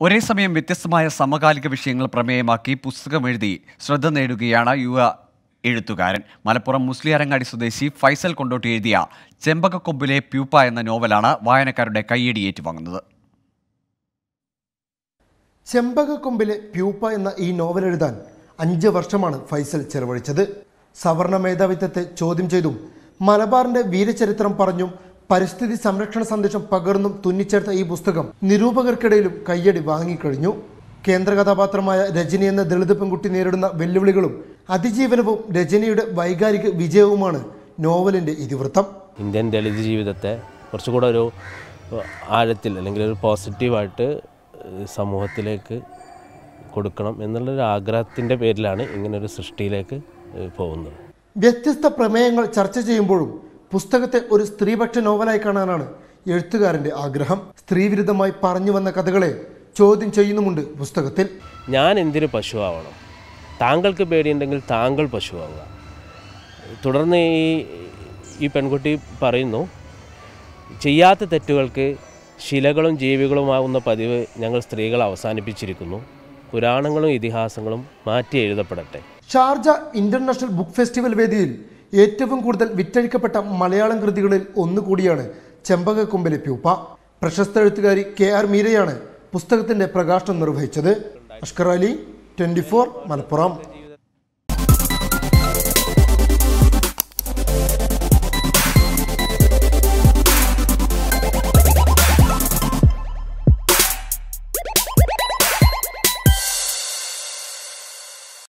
ഒരേ സമയം വ്യത്യസ്തമായ സമകാലിക വിഷയങ്ങൾ പ്രമേയമാക്കി പുസ്തകം എഴുതി ശ്രദ്ധ നേടുകയാണ് യുവ എഴുത്തുകാരൻ. മലപ്പുറം മുസ്ലിയാരങ്ങാടി സ്വദേശി ഫൈസൽ കൊണ്ടോട്ട് എഴുതിയ ചെമ്പകക്കൊമ്പിലെ പ്യൂപ്പ എന്ന നോവലാണ് വായനക്കാരുടെ കൈയടിയേറ്റ് വാങ്ങുന്നത്. ചെമ്പകക്കൊമ്പിലെ പ്യൂപ്പ എന്ന ഈ നോവൽ എഴുതാൻ അഞ്ച് വർഷമാണ് ഫൈസൽ ചെലവഴിച്ചത്. സവർണ മേധാവിത്വത്തെ ചോദ്യം ചെയ്തും മലബാറിന്റെ വീരചരിത്രം പറഞ്ഞും പരിസ്ഥിതി സംരക്ഷണ സന്ദേശം പകർന്നും തുന്നിച്ചേർത്ത ഈ പുസ്തകം നിരൂപകർക്കിടയിലും കയ്യടി വാങ്ങിക്കഴിഞ്ഞു. കേന്ദ്ര കഥാപാത്രമായ രജനി എന്ന ദളിത് പെൺകുട്ടി നേരിടുന്ന വെല്ലുവിളികളും അതിജീവനവും രജനിയുടെ വൈകാരിക വിജയവുമാണ് നോവലിന്റെ ഇതിവൃത്തം. ഇന്ത്യൻ ദളിത് ജീവിതത്തെ കുറച്ചുകൂടെ ഒരു ആഴത്തിൽ അല്ലെങ്കിൽ ഒരു പോസിറ്റീവായിട്ട് സമൂഹത്തിലേക്ക് കൊടുക്കണം എന്നുള്ളൊരു ആഗ്രഹത്തിന്റെ പേരിലാണ് ഇങ്ങനൊരു സൃഷ്ടിയിലേക്ക് പോകുന്നത്. വ്യത്യസ്ത പ്രമേയങ്ങൾ ചർച്ച ചെയ്യുമ്പോഴും പുസ്തകത്തെ ഒരു സ്ത്രീപക്ഷ നോവലായി കാണാനാണ് എഴുത്തുകാരന്റെ ആഗ്രഹം. സ്ത്രീവിരുദ്ധമായി പറഞ്ഞു വന്ന കഥകളെ ചോദ്യം ചെയ്യുന്നുമുണ്ട് പുസ്തകത്തിൽ. ഞാൻ എന്തിനു പശുവാവണം? താങ്കൾക്ക് പേടിയുണ്ടെങ്കിൽ താങ്കൾ പശുവാവുക. തുടർന്ന് ഈ ഈ പെൺകുട്ടി പറയുന്നു ചെയ്യാത്ത തെറ്റുകൾക്ക് ശിലകളും ജീവികളുമാവുന്ന പതിവ് ഞങ്ങൾ സ്ത്രീകൾ അവസാനിപ്പിച്ചിരിക്കുന്നു. പുരാണങ്ങളും ഇതിഹാസങ്ങളും മാറ്റി എഴുതപ്പെടട്ടെ. ഷാർജ ഇന്റർനാഷണൽ ബുക്ക് ഫെസ്റ്റിവൽ വേദിയിൽ ഏറ്റവും കൂടുതൽ വിറ്റഴിക്കപ്പെട്ട മലയാളം കൃതികളിൽ ഒന്നുകൂടിയാണ് ചെമ്പകക്കൊമ്പിലെ പ്യൂപ്പ. പ്രശസ്ത എഴുത്തുകാരി കെ ആർ മീരയാണ് പുസ്തകത്തിന്റെ പ്രകാശനം നിർവഹിച്ചത്. അഷ്കർ അലി ട്വന്റി മലപ്പുറം.